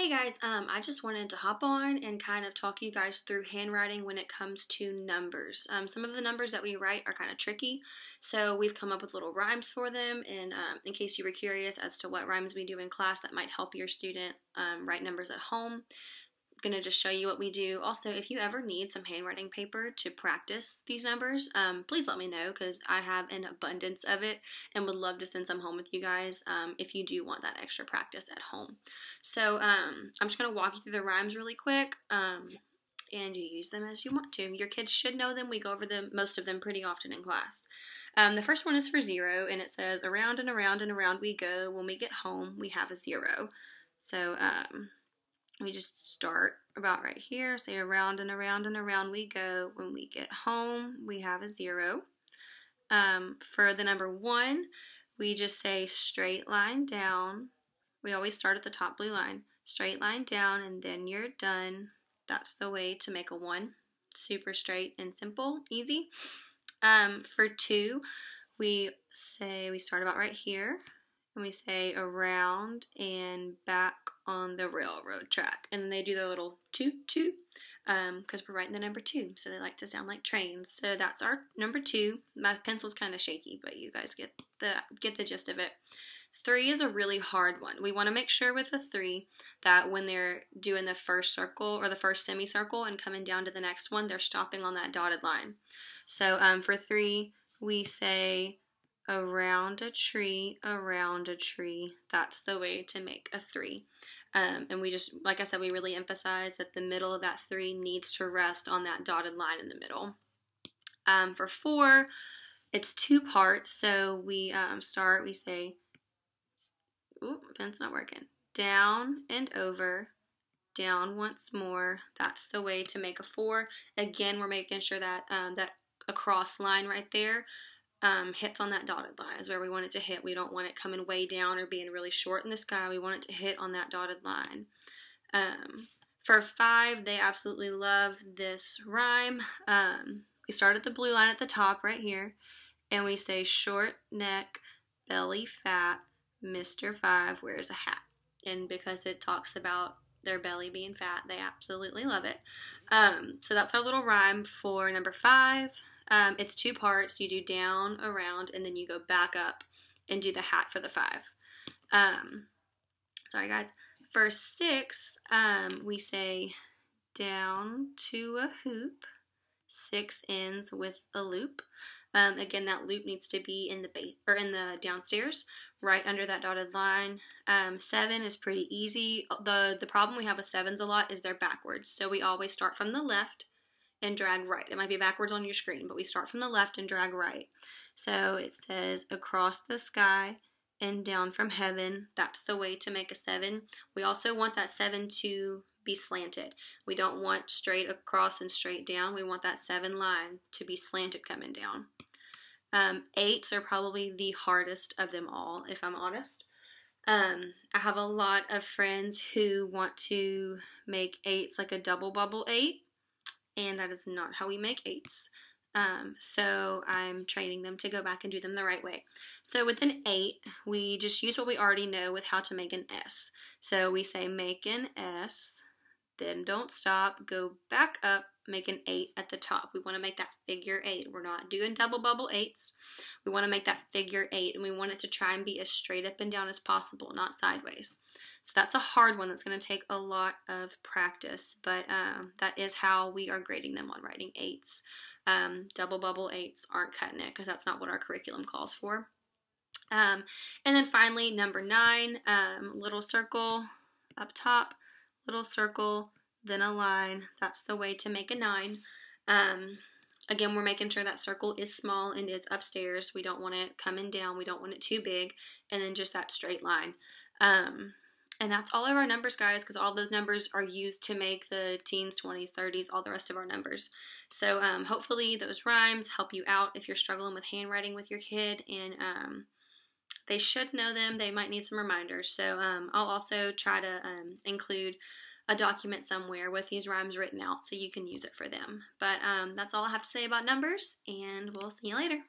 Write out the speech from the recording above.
Hey guys, um, I just wanted to hop on and kind of talk you guys through handwriting when it comes to numbers. Um, some of the numbers that we write are kind of tricky, so we've come up with little rhymes for them. And um, in case you were curious as to what rhymes we do in class that might help your student um, write numbers at home, going to just show you what we do. Also, if you ever need some handwriting paper to practice these numbers, um, please let me know because I have an abundance of it and would love to send some home with you guys um, if you do want that extra practice at home. So um, I'm just going to walk you through the rhymes really quick. Um, and you use them as you want to. Your kids should know them. We go over them, most of them, pretty often in class. Um, the first one is for zero, and it says, Around and around and around we go. When we get home, we have a zero. So, um, we just start about right here, say around and around and around we go. When we get home, we have a zero. Um, for the number one, we just say straight line down. We always start at the top blue line. Straight line down, and then you're done. That's the way to make a one. Super straight and simple, easy. Um, for two, we say we start about right here and we say around and back on the railroad track. And then they do their little toot toot because um, we're writing the number two, so they like to sound like trains. So that's our number two. My pencil's kind of shaky, but you guys get the get the gist of it. Three is a really hard one. We want to make sure with the three that when they're doing the first circle or the first semicircle and coming down to the next one, they're stopping on that dotted line. So um, for three, we say around a tree, around a tree. That's the way to make a three. Um, and we just, like I said, we really emphasize that the middle of that three needs to rest on that dotted line in the middle. Um, for four, it's two parts. So we um, start, we say, oop, pen's not working. Down and over, down once more. That's the way to make a four. Again, we're making sure that um, that across line right there um, hits on that dotted line is where we want it to hit. We don't want it coming way down or being really short in the sky. We want it to hit on that dotted line. Um, for five, they absolutely love this rhyme. Um, we start at the blue line at the top right here, and we say short neck, belly fat, Mr. Five wears a hat. And because it talks about their belly being fat, they absolutely love it. Um, so that's our little rhyme for number five. Um, it's two parts. You do down, around, and then you go back up and do the hat for the five. Um, sorry, guys. For six, um, we say down to a hoop, six ends with a loop. Um, again, that loop needs to be in the base or in the downstairs, right under that dotted line. Um, seven is pretty easy. the The problem we have with sevens a lot is they're backwards, so we always start from the left and drag right. It might be backwards on your screen, but we start from the left and drag right. So it says across the sky and down from heaven. That's the way to make a seven. We also want that seven to be slanted. We don't want straight across and straight down. We want that seven line to be slanted coming down. Um, eights are probably the hardest of them all, if I'm honest. Um, I have a lot of friends who want to make eights like a double bubble eight and that is not how we make eights. Um, so I'm training them to go back and do them the right way. So with an eight, we just use what we already know with how to make an S. So we say make an S, then don't stop, go back up, make an eight at the top. We want to make that figure eight. We're not doing double bubble eights. We want to make that figure eight, and we want it to try and be as straight up and down as possible, not sideways. So that's a hard one that's going to take a lot of practice, but um, that is how we are grading them on writing eights. Um, double bubble eights aren't cutting it because that's not what our curriculum calls for. Um, and then finally, number nine, um, little circle up top, little circle, then a line. That's the way to make a nine. Um, again, we're making sure that circle is small and is upstairs. We don't want it coming down. We don't want it too big. And then just that straight line. Um, and that's all of our numbers, guys, because all those numbers are used to make the teens, 20s, 30s, all the rest of our numbers. So um, hopefully those rhymes help you out if you're struggling with handwriting with your kid. And um, they should know them. They might need some reminders. So um, I'll also try to um, include a document somewhere with these rhymes written out so you can use it for them. But um, that's all I have to say about numbers, and we'll see you later.